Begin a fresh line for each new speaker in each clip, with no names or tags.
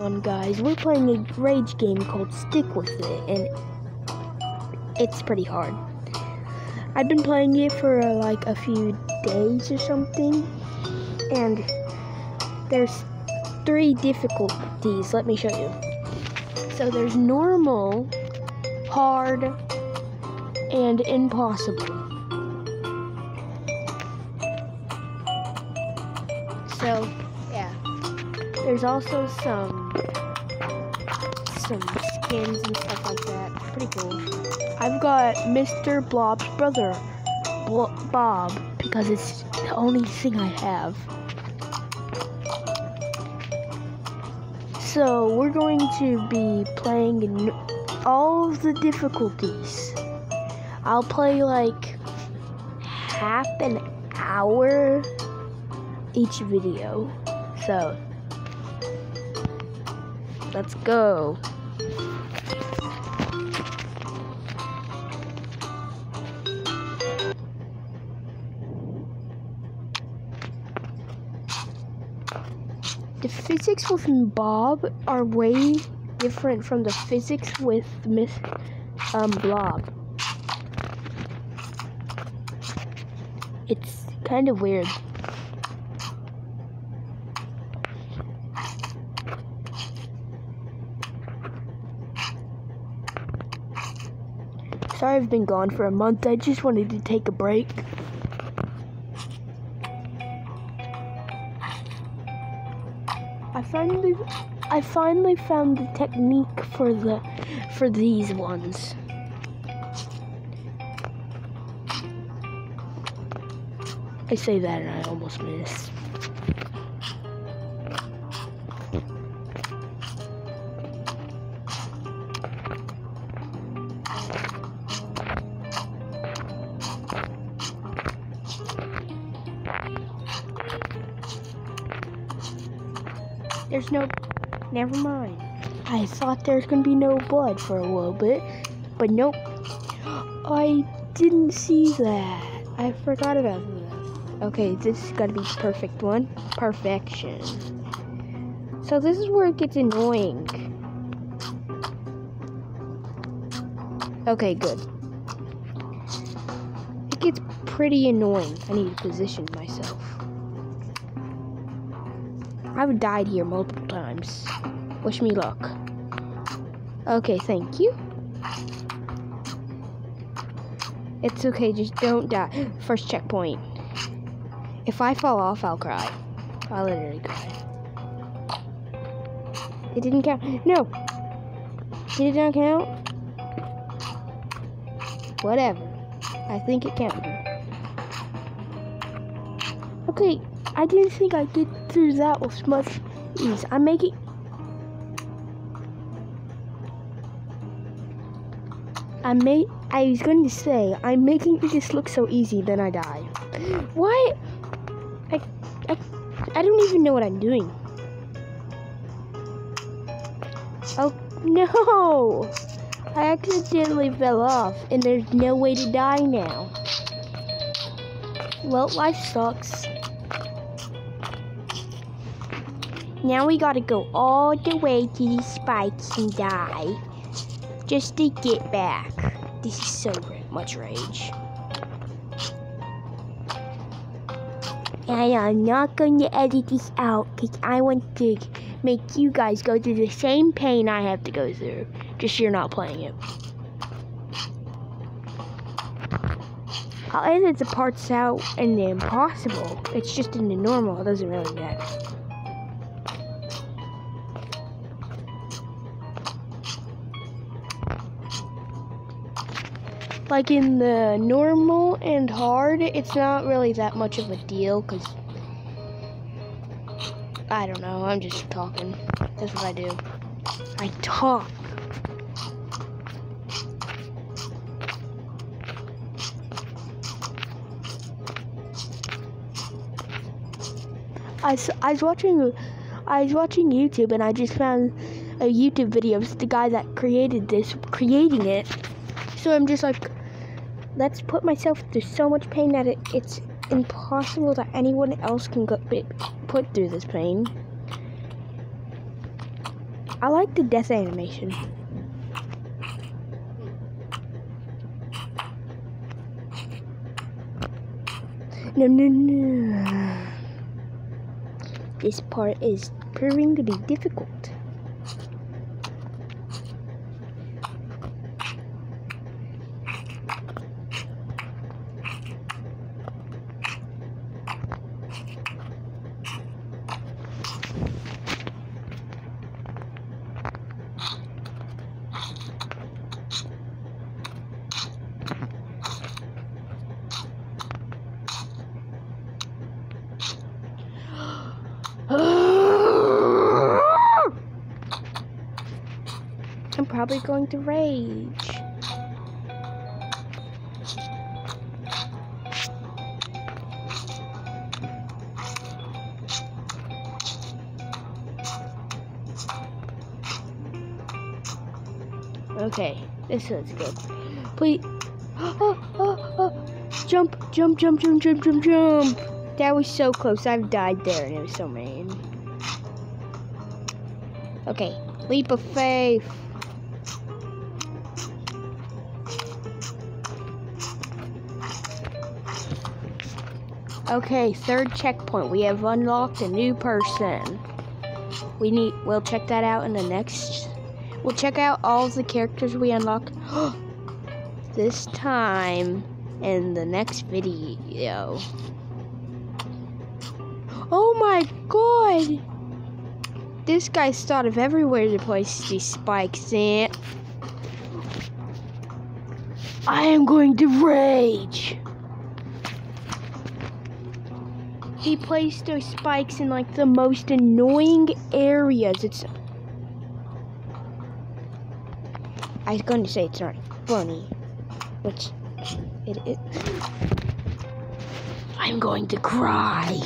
on guys. We're playing a rage game called stick with it and it's pretty hard. I've been playing it for uh, like a few days or something and there's three difficulties. Let me show you. So there's normal hard and impossible. So there's also some some skins and stuff like that. Pretty cool. I've got Mr. Blob's brother, Blo- Bob, because it's the only thing I have. So we're going to be playing in all the difficulties. I'll play like half an hour each video. So Let's go. The physics with Bob are way different from the physics with Miss um, Blob. It's kind of weird. I've been gone for a month. I just wanted to take a break. I finally I finally found the technique for the for these ones. I say that and I almost miss. Never mind. I thought there's gonna be no blood for a little bit, but nope. I didn't see that. I forgot about that. Okay, this is gonna be perfect one. Perfection. So this is where it gets annoying. Okay, good. It gets pretty annoying. I need to position myself. I've died here multiple times. Wish me luck. Okay, thank you. It's okay, just don't die. First checkpoint. If I fall off, I'll cry. I'll literally cry. It didn't count. No! It did it not count? Whatever. I think it counted. Okay, I didn't think I'd get through that with much ease. I'm making... I made... I was going to say, I'm making this look so easy, then I die. What? I, I, I don't even know what I'm doing. Oh, no! I accidentally fell off, and there's no way to die now. Well, life sucks. Now we gotta go all the way to these spikes and die. Just to get back. This is so much rage. And I'm not going to edit this out because I want to make you guys go through the same pain I have to go through. Just you're not playing it. I'll edit the parts out in the impossible. It's just in the normal. It doesn't really matter. Like in the normal and hard, it's not really that much of a deal because I don't know. I'm just talking. That's what I do. I talk. I, I was watching I was watching YouTube and I just found a YouTube video of the guy that created this creating it. So I'm just like let's put myself through so much pain that it, it's impossible that anyone else can be, put through this pain. I like the death animation. No, no, no. This part is proving to be difficult. I'm probably going to rage. Okay, this is good. Please. Oh, oh, oh. Jump, jump, jump, jump, jump, jump, jump. That was so close. I've died there and it was so mean. Okay, leap of faith. Okay, third checkpoint. We have unlocked a new person. We need we'll check that out in the next we'll check out all the characters we unlocked this time in the next video. Oh my god! This guy's thought of everywhere to place these spikes in. I am going to rage! He placed those spikes in like the most annoying areas. It's. I was going to say it's not funny, which it is. I'm going to cry.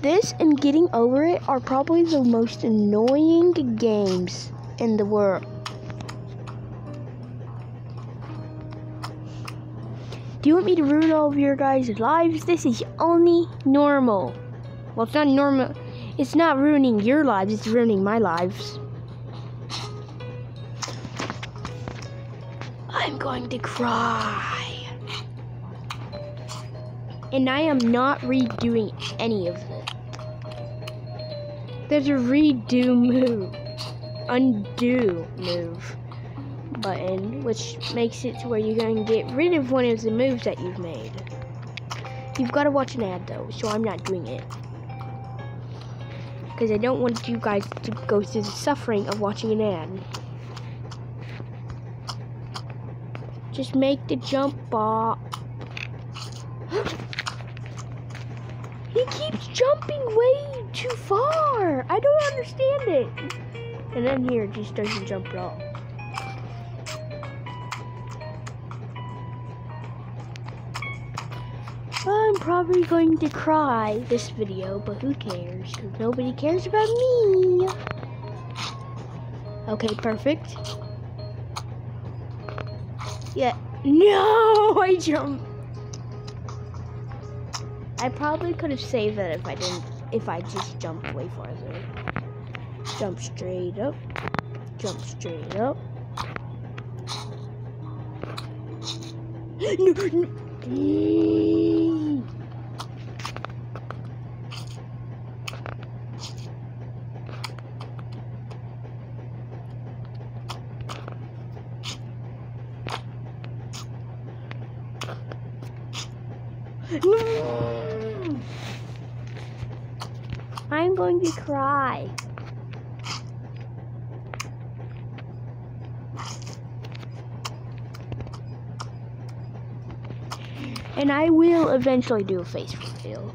This and getting over it are probably the most annoying games in the world. Do you want me to ruin all of your guys' lives? This is only normal. Well, it's not normal. It's not ruining your lives, it's ruining my lives. I'm going to cry. And I am not redoing any of this. There's a redo move. Undo move button, which makes it to where you can get rid of one of the moves that you've made. You've got to watch an ad though, so I'm not doing it. Because I don't want you guys to go through the suffering of watching an ad. Just make the jump ball. he keeps jumping way too far. I don't understand it. And then here, it just doesn't jump at all. Probably going to cry this video, but who cares? Because nobody cares about me. Okay, perfect. Yeah. No, I jumped. I probably could have saved that if I didn't, if I just jumped way farther. Jump straight up. Jump straight up. no, no. I'm going to cry. And I will eventually do a face reveal.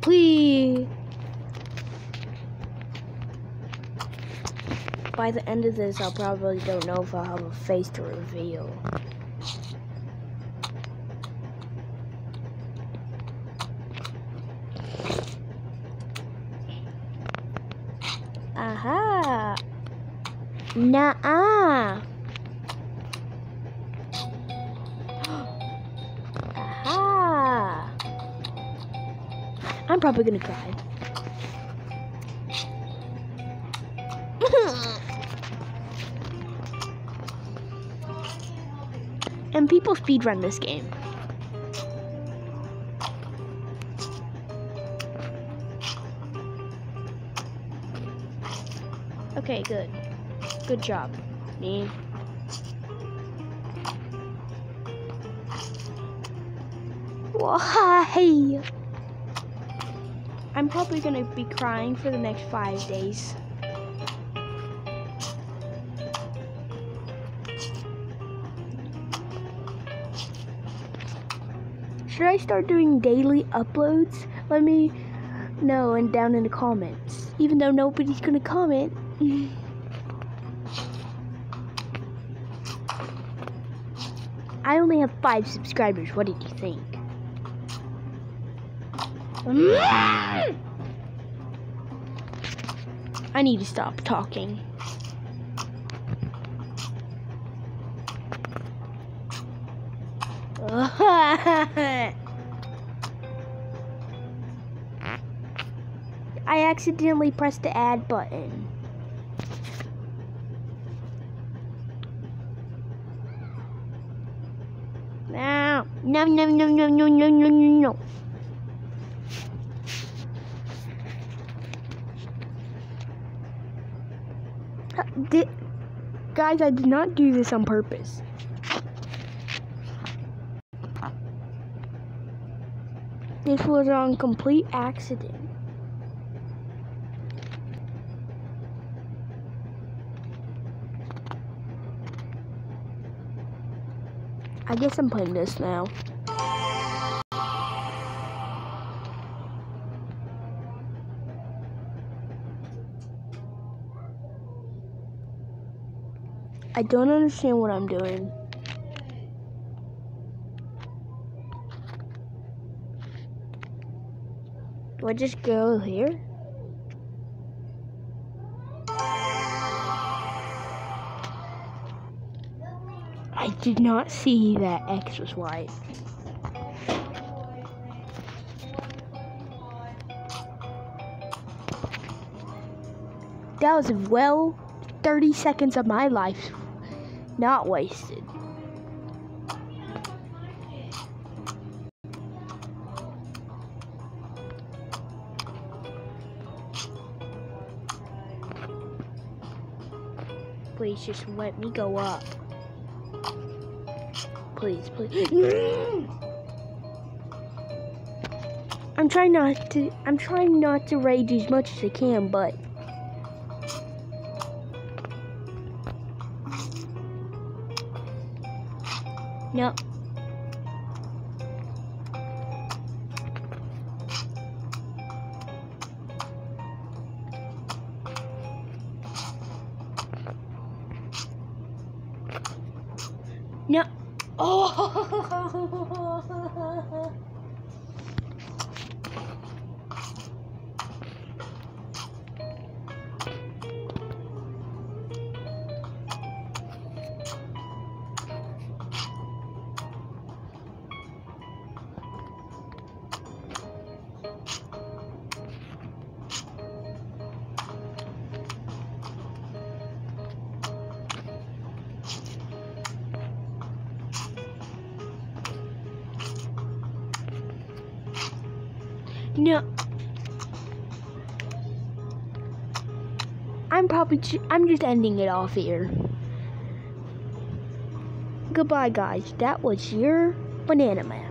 Please. by the end of this, I probably don't know if I'll have a face to reveal. Aha! Nah. Aha! I'm probably gonna cry. And people speedrun this game. Okay, good. Good job, me. Why? I'm probably gonna be crying for the next five days. Should I start doing daily uploads? Let me know and down in the comments. Even though nobody's gonna comment. I only have five subscribers. What did you think? I need to stop talking. I accidentally pressed the ad button. No, no, no, no, no, no, no, no, no. Uh, did, guys, I did not do this on purpose. This was on complete accident. I guess I'm playing this now. I don't understand what I'm doing. I just go here? I did not see that X was white. That was well 30 seconds of my life not wasted. Please just let me go up. Please, please. I'm trying not to I'm trying not to rage as much as I can, but No. No. Oh. No. I'm probably I'm just ending it off here. Goodbye guys. That was your banana man.